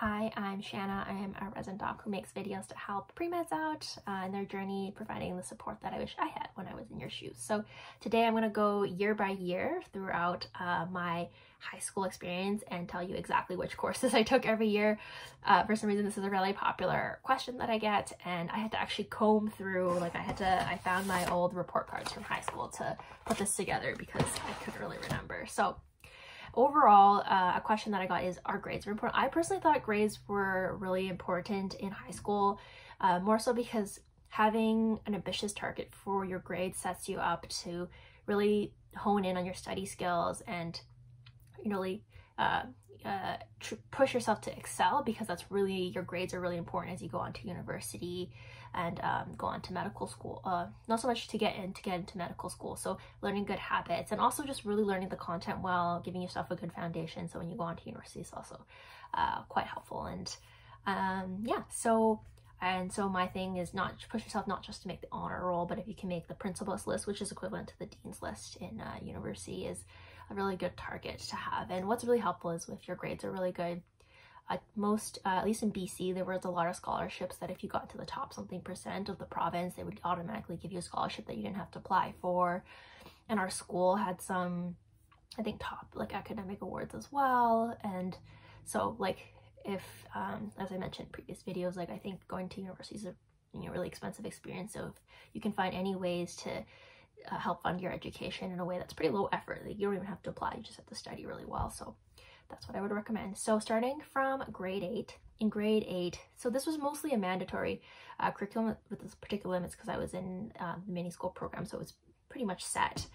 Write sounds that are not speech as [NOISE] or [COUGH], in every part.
Hi, I'm Shanna. I am a resident doc who makes videos to help pre-meds out uh, in their journey, providing the support that I wish I had when I was in your shoes. So today I'm going to go year by year throughout uh, my high school experience and tell you exactly which courses [LAUGHS] I took every year. Uh, for some reason, this is a really popular question that I get, and I had to actually comb through, like I had to, I found my old report cards from high school to put this together because I couldn't really remember. So overall, uh, a question that I got is, are grades important? I personally thought grades were really important in high school, uh, more so because having an ambitious target for your grade sets you up to really hone in on your study skills and really uh, uh, push yourself to excel because that's really, your grades are really important as you go on to university and um, go on to medical school. Uh, not so much to get in to get into medical school. So learning good habits and also just really learning the content well, giving yourself a good foundation. So when you go on to university is also uh, quite helpful. And um, yeah, so and so my thing is not push yourself not just to make the honor roll, but if you can make the principals list, which is equivalent to the dean's list in uh, university, is a really good target to have. And what's really helpful is if your grades are really good, at most, uh, at least in BC, there was a lot of scholarships that if you got to the top something percent of the province, they would automatically give you a scholarship that you didn't have to apply for. And our school had some, I think, top like academic awards as well. And so like if, um, as I mentioned previous videos, like I think going to university is a you know, really expensive experience. So if you can find any ways to uh, help fund your education in a way that's pretty low effort, like you don't even have to apply, you just have to study really well. So that's what I would recommend. So starting from grade 8, in grade 8, so this was mostly a mandatory uh, curriculum with this particular limits because I was in uh, the mini school program, so it was pretty much set.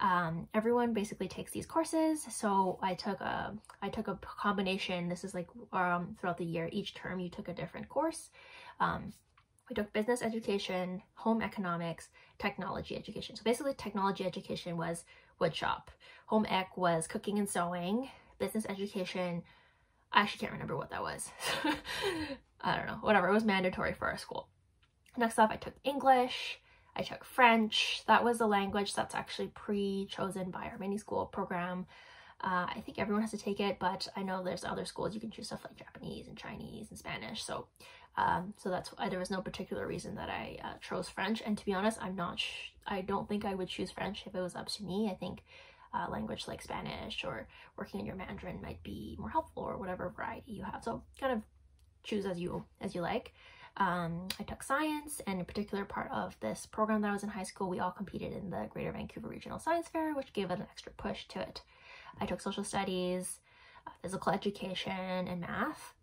Um, everyone basically takes these courses. So I took a I took a combination. This is like um, throughout the year, each term you took a different course. Um, we took business education, home economics, technology education. So basically technology education was woodshop. Home ec was cooking and sewing business education. I actually can't remember what that was. [LAUGHS] I don't know, whatever. It was mandatory for our school. Next up, I took English. I took French. That was the language that's actually pre-chosen by our mini school program. Uh, I think everyone has to take it, but I know there's other schools you can choose stuff like Japanese and Chinese and Spanish. So, um, so that's why there was no particular reason that I uh, chose French. And to be honest, I'm not. I don't think I would choose French if it was up to me. I think uh, language like Spanish or working on your Mandarin might be more helpful or whatever variety you have. So kind of choose as you as you like. Um, I took science and in particular part of this program that I was in high school, we all competed in the Greater Vancouver Regional Science Fair, which gave it an extra push to it. I took social studies, uh, physical education, and math.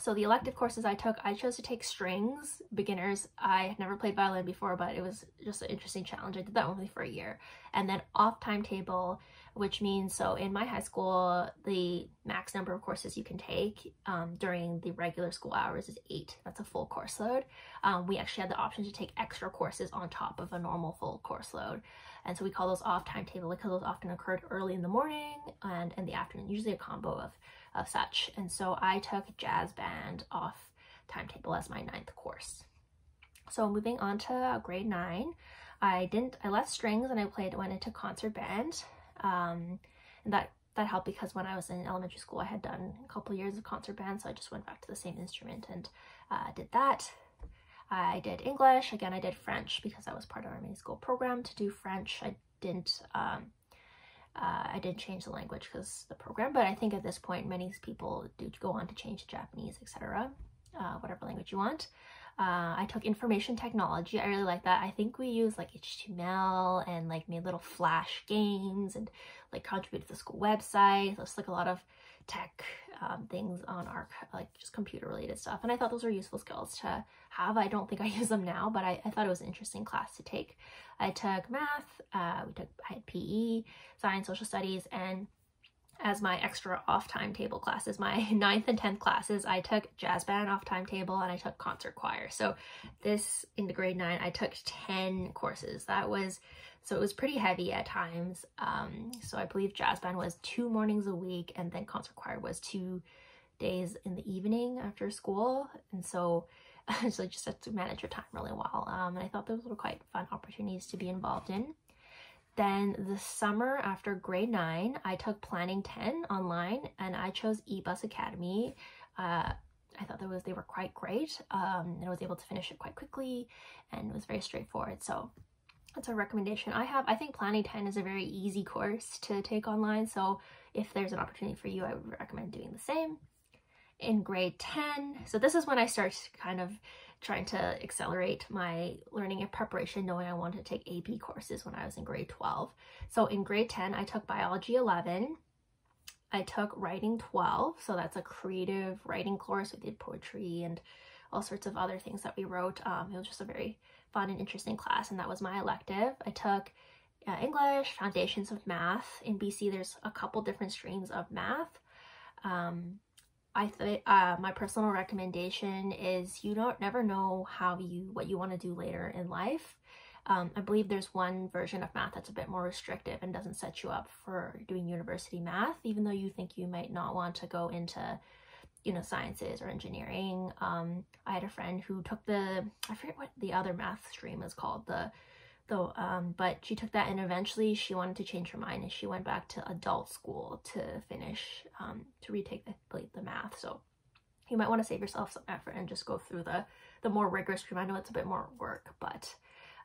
So the elective courses I took, I chose to take strings, beginners. I had never played violin before, but it was just an interesting challenge. I did that only for a year. And then off timetable, which means, so in my high school, the max number of courses you can take um, during the regular school hours is eight. That's a full course load. Um, we actually had the option to take extra courses on top of a normal full course load. And so we call those off timetable because those often occurred early in the morning and in the afternoon, usually a combo of of such. And so I took jazz band off timetable as my ninth course. So moving on to grade nine, I didn't, I left strings and I played, went into concert band. Um, and that, that helped because when I was in elementary school, I had done a couple years of concert band. So I just went back to the same instrument and uh, did that. I did English. Again, I did French because that was part of our mini school program to do French. I didn't um, uh, I did change the language because the program, but I think at this point many people do go on to change to Japanese, etc. Uh, whatever language you want. Uh, I took information technology. I really like that. I think we use like HTML and like made little flash games and like contributed to the school website. There's like a lot of tech um, things on our like just computer related stuff. And I thought those were useful skills to have. I don't think I [LAUGHS] use them now, but I, I thought it was an interesting class to take. I took math, uh, we took I had PE, science, social studies, and as my extra off timetable classes, my [LAUGHS] ninth and 10th classes, I took jazz band off timetable and I took concert choir. So this in the grade nine, I took 10 courses. That was, so it was pretty heavy at times. Um, so I believe jazz band was two mornings a week and then concert choir was two days in the evening after school. And so [LAUGHS] so I just had to manage your time really well. Um, and I thought those were quite fun opportunities to be involved in. Then the summer after grade nine, I took Planning 10 online and I chose eBus Academy. Uh, I thought that was they were quite great um, and I was able to finish it quite quickly and it was very straightforward. So that's a recommendation I have. I think Planning 10 is a very easy course to take online. So if there's an opportunity for you, I would recommend doing the same. In grade 10, so this is when I start kind of trying to accelerate my learning and preparation, knowing I wanted to take AP courses when I was in grade 12. So in grade 10, I took biology 11, I took writing 12, so that's a creative writing course. We did poetry and all sorts of other things that we wrote. Um, it was just a very fun and interesting class, and that was my elective. I took uh, English, Foundations of Math. In BC, there's a couple different streams of math. Um, I think uh, my personal recommendation is you don't never know how you what you want to do later in life. Um, I believe there's one version of math that's a bit more restrictive and doesn't set you up for doing university math, even though you think you might not want to go into, you know, sciences or engineering. Um, I had a friend who took the, I forget what the other math stream is called, the, the, um, but she took that and eventually she wanted to change her mind and she went back to adult school to finish, um, to retake the, the math. So you might want to save yourself some effort and just go through the, the more rigorous stream. I know it's a bit more work, but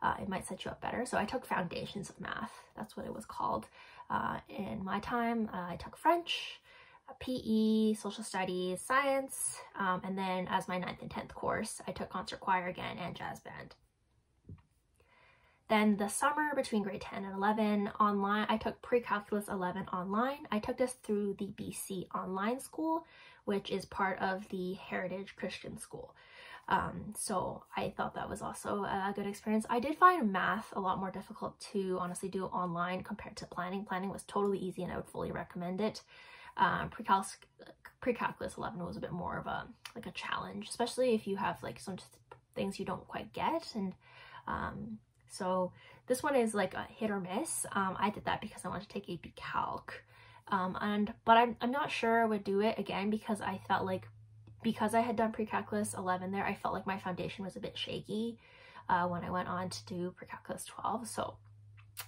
uh, it might set you up better. So I took Foundations of Math. That's what it was called. Uh, in my time, uh, I took French, uh, PE, Social Studies, Science, um, and then as my ninth and 10th course, I took Concert Choir again and Jazz Band. Then the summer between grade 10 and 11 online, I took Pre-Calculus 11 online. I took this through the BC Online School, which is part of the Heritage Christian School. Um, so I thought that was also a good experience. I did find math a lot more difficult to honestly do online compared to planning. Planning was totally easy and I would fully recommend it. Um, pre-calculus pre 11 was a bit more of a like a challenge, especially if you have like some things you don't quite get. And um, so this one is like a hit or miss. Um, I did that because I wanted to take AP Calc. Um, and but I'm, I'm not sure I would do it again because I felt like because I had done pre-calculus 11 there, I felt like my foundation was a bit shaky uh, when I went on to do pre-calculus 12. So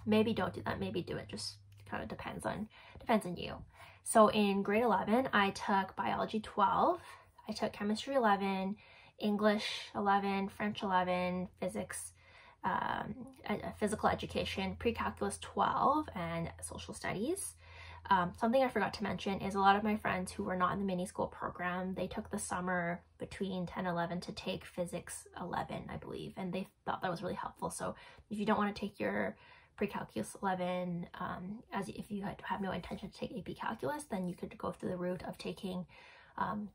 maybe don't do that. Maybe do it. Just kind of depends on depends on you. So in grade 11, I took biology 12. I took chemistry 11, English 11, French 11, physics, um, physical education, pre-calculus 12, and social studies. Um, something I forgot to mention is a lot of my friends who were not in the mini school program, they took the summer between 10 11 to take physics 11, I believe, and they thought that was really helpful. So if you don't want to take your pre-calculus 11, um, as if you have no intention to take AP calculus, then you could go through the route of taking um,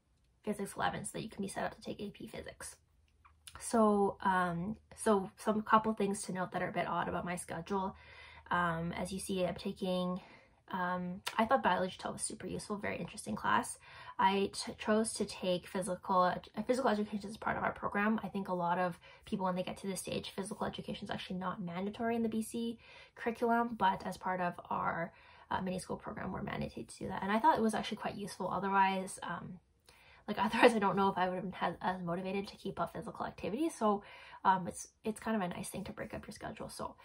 physics 11 so that you can be set up to take AP physics. So, um, so some couple things to note that are a bit odd about my schedule. Um, as you see, I'm taking um, I thought biology 12 was super useful, very interesting class. I chose to take physical uh, physical education as part of our program. I think a lot of people, when they get to this stage, physical education is actually not mandatory in the BC curriculum, but as part of our uh, mini school program, we're mandated to do that. And I thought it was actually quite useful. Otherwise, um, like [LAUGHS] otherwise, I don't know if I would have been as motivated to keep up physical activity. So um, it's it's kind of a nice thing to break up your schedule. So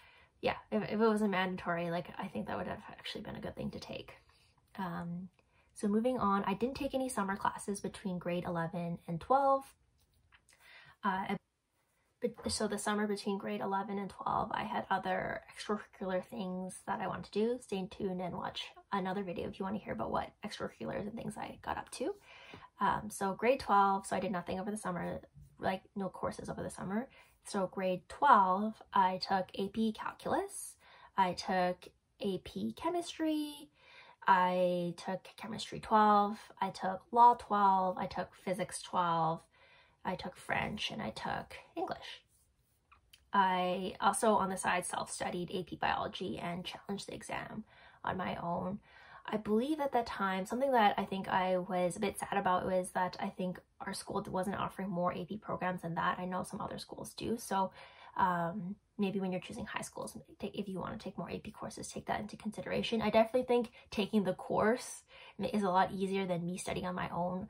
yeah, if, if it wasn't mandatory, like I think that would have actually been a good thing to take. Um, so moving on, I didn't take any summer classes between grade 11 and 12. Uh, but, so the summer between grade 11 and 12, I had other extracurricular things that I wanted to do. Stay tuned and watch another video if you want to hear about what extracurriculars and things I got up to. Um, so grade 12, so I did nothing over the summer, like no courses over the summer. So grade 12, I took AP Calculus, I took AP Chemistry, I took Chemistry 12, I took Law 12, I took Physics 12, I took French, and I took English. I also on the side self-studied AP Biology and challenged the exam on my own. I believe at that time, something that I think I was a bit sad about was that I think our school wasn't offering more AP programs than that. I know some other schools do. So um, maybe when you're choosing high schools, if you want to take more AP courses, take that into consideration. I definitely think taking the course is a lot easier than me studying on my own.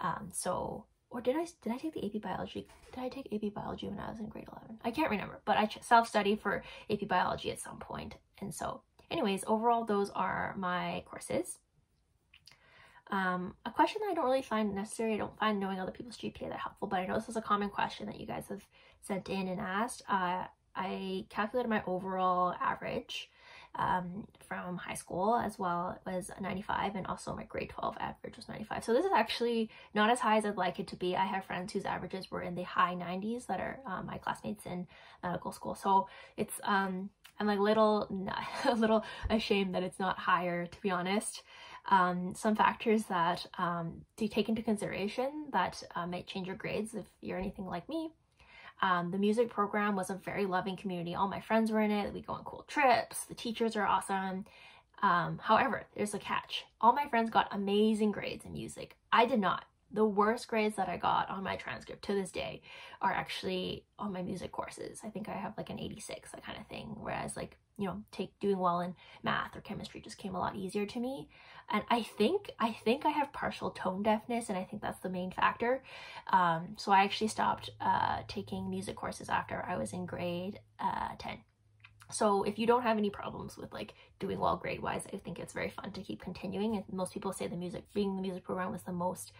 Um, so, or did I did I take the AP biology? Did I take AP biology when I was in grade 11? I can't remember, but I self-studied for AP biology at some point. And so anyways, overall, those are my courses. Um, a question that I don't really find necessary, I don't find knowing other people's GPA that helpful, but I know this is a common question that you guys have sent in and asked. Uh, I calculated my overall average um, from high school as well was 95 and also my grade 12 average was 95 so this is actually not as high as I'd like it to be. I have friends whose averages were in the high 90s that are um, my classmates in medical school. So it's um I'm like little [LAUGHS] a little ashamed that it's not higher to be honest. Um, some factors that um, to take into consideration that uh, might change your grades if you're anything like me um, the music program was a very loving community. All my friends were in it. We go on cool trips. The teachers are awesome. Um, however, there's a catch. All my friends got amazing grades in music. I did not. The worst grades that I got on my transcript to this day are actually on my music courses. I think I have like an 86, that kind of thing. Whereas like, you know, take doing well in math or chemistry just came a lot easier to me. And I think I think I have partial tone deafness and I think that's the main factor. Um, so I actually stopped uh, taking music courses after I was in grade uh, 10 so if you don't have any problems with like doing well grade wise I think it's very fun to keep continuing and most people say the music being the music program was the most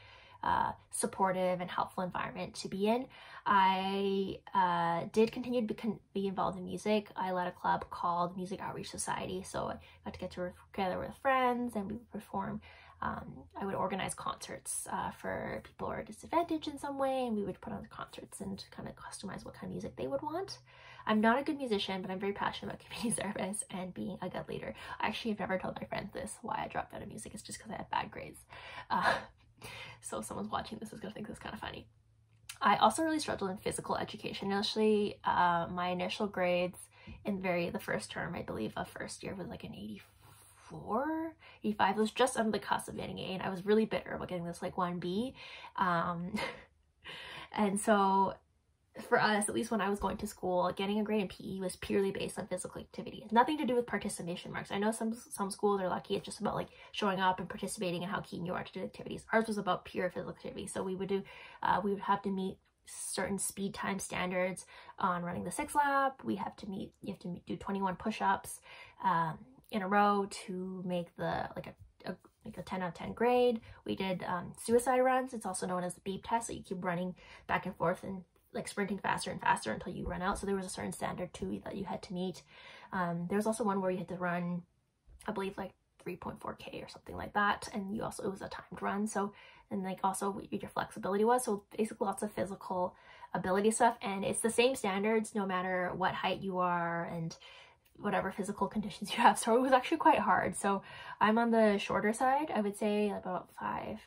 uh, supportive and helpful environment to be in. I uh, did continue to be, be, involved in music. I led a club called Music Outreach Society, so I got to get to together with friends and we would perform. Um, I would organize concerts uh, for people who are disadvantaged in some way, and we would put on concerts and kind of customize what kind of music they would want. I'm not a good musician, but I'm very passionate about [LAUGHS] community service and being a good leader. I actually have never told my friends this, why I dropped out of music. It's just because I had bad grades. Uh, so if someone's watching this is gonna think this is kind of funny. I also really struggled in physical education. Initially, uh, my initial grades in very the first term, I believe, of first year was like an 84, 85. It was just on the cusp of getting A, and I was really bitter about getting this like 1B. Um, [LAUGHS] and so for us, at least when I was going to school, getting a grade in PE was purely based on physical activity. nothing to do with participation marks. I know some some schools are lucky. It's just about like showing up and participating and how keen you are to do activities. Ours was about pure physical activity. So we would do, uh, we would have to meet certain speed time standards on running the six lap. We have to meet, you have to do 21 push-ups um, in a row to make the, like a, a like a 10 out of 10 grade. We did um, suicide runs. It's also known as the beep test. So you keep running back and forth and like sprinting faster and faster until you run out. So there was a certain standard too that you had to meet. Um, there was also one where you had to run, I believe like 3.4k or something like that. And you also, it was a timed run. So, and like also your flexibility was. So basically lots of physical ability stuff. And it's the same standards no matter what height you are and whatever physical conditions you have. So it was actually quite hard. So I'm on the shorter side, I would say about five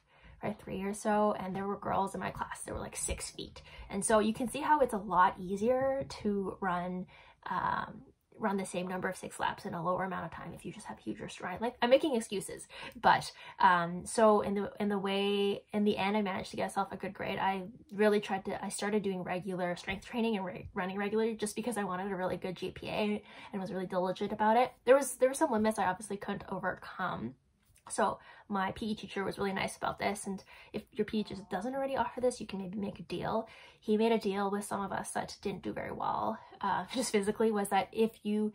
three or so and there were girls in my class that were like six feet. And so you can see how it's a lot easier to run um, run the same number of six laps in a lower amount of time if you just have huger stride like i'm making excuses but um so in the in the way in the end i managed to get myself a good grade. I really tried to i started doing regular strength training and re running regularly just because i wanted a really good gpa and was really diligent about it. There was there were some limits i obviously couldn't overcome so my PE teacher was really nice about this. And if your PE teacher doesn't already offer this, you can maybe make a deal. He made a deal with some of us that didn't do very well, uh, [LAUGHS] just physically, was that if you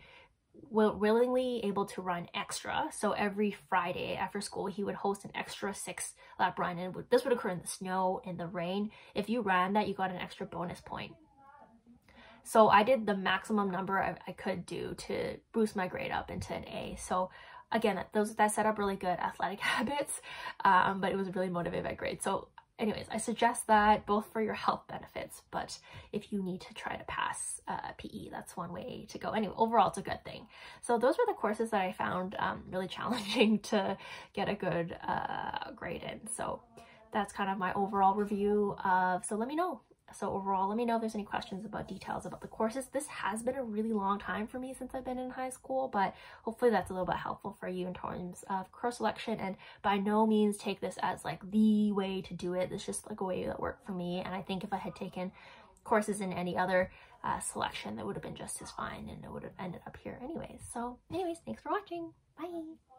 were willingly able to run extra, so every Friday after school, he would host an extra six lap run. And this would occur in the snow, in the rain. If you ran that, you got an extra bonus point. So I did the maximum number I, I could do to boost my grade up into an A. So again, those that set up really good athletic [LAUGHS] habits, um, but it was really motivated by grades. So anyways, I suggest that both for your health benefits, but if you need to try to pass uh, PE, that's one way to go. Anyway, overall, it's a good thing. So those were the courses that I found um, really [LAUGHS] challenging to get a good uh, grade in. So that's kind of my overall review of, so let me know so overall, let me know if there's any questions about details about the courses. This has been a really long time for me since I've been in high school, but hopefully that's a little bit helpful for you in terms of course selection. And by no means take this as like the way to do it. It's just like a way that worked for me. And I think if I had taken courses in any other uh, selection, that would have been just as fine and it would have ended up here anyways. So anyways, thanks for watching. Bye.